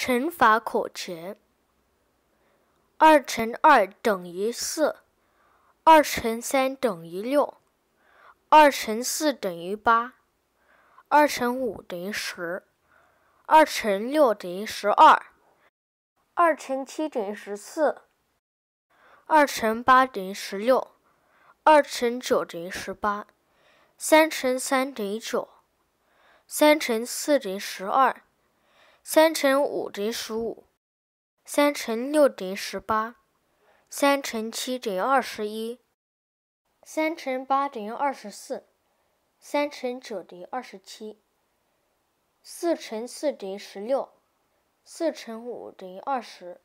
乘法口诀：二乘二等于四，二乘三等于六，二乘四等于八，二乘五等于十，二乘六等于十二，二乘七等于十四，二乘八等于十六，二乘九等于十八，三乘三等于九。三乘四等于十二，三乘五等于十五，三乘六等于十八，三乘七等于二十一，三乘八等于二十四，三乘九等于二十七，四乘四等于十六，四乘五等于二十，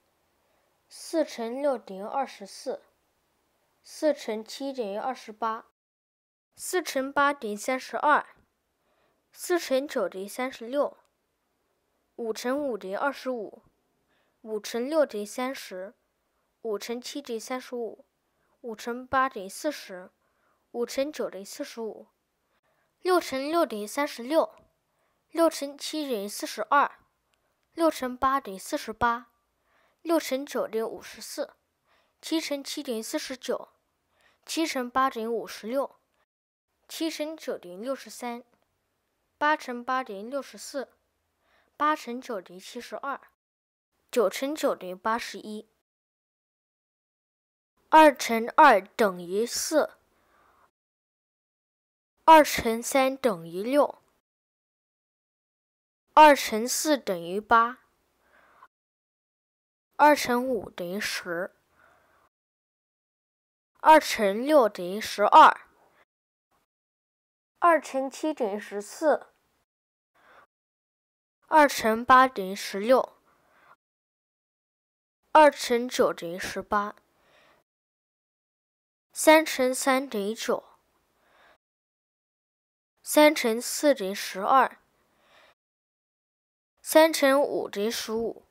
四乘六等于二十四，四乘七等于二十八，四乘八等于三十二。四乘九等于三十六，五乘五等于二十五，五乘六等于三十，五乘七等于三十五，五乘八等于四十，五乘九等于四十五，六乘六等于三十六，六乘七等于四十二，六乘八等于四十八，六乘九等于五十四，七乘七等于四十九，七乘八等于五十六，七乘九等于六十三。八乘八等于六十四，八乘九等于七十二，九乘九等于八十一。二乘二等于四，二乘三等于六，二乘四等于八，二乘五等于十，二乘六等于十二，二乘七等于十四。二乘八等于十六，二乘九等于十八，三乘三等于九，三乘四等于十二，三乘五等于十五，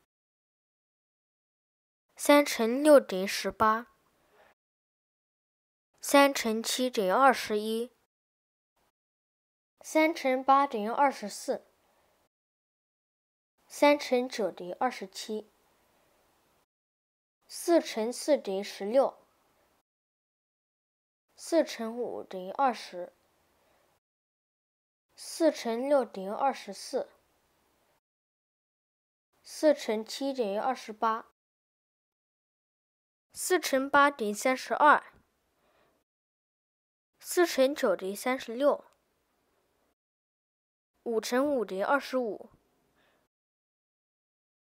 三乘六等于十八，三乘七等于二十一，三乘八等于二十四。三乘九等于二十七，四乘四等于十六，四乘五等于二十，四乘六等于二十四，四乘七等于二十八，四乘八等于三十二，四乘九等于三十六，五乘五等于二十五。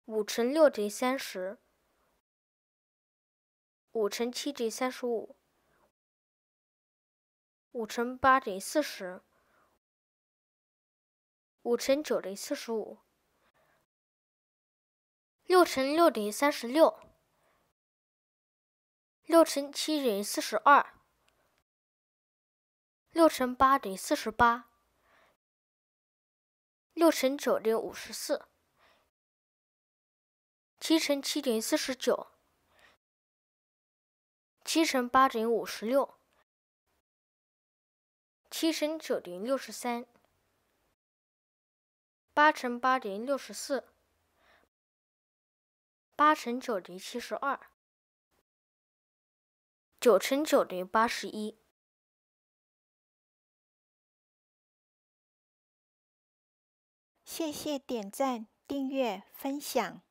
五乘六等于三十，五乘七等于三十五，五乘八等于四十，五乘九等于四十五，六乘六等于三十六，六乘七等于四十二，六乘八等于四十八，六乘九等于五十四。七乘七等于四十九，七乘八等于五十六，七乘九等于六十三，八乘八等于六十四，八乘九等于七十二，九乘九等于八十一。谢谢点赞、订阅、分享。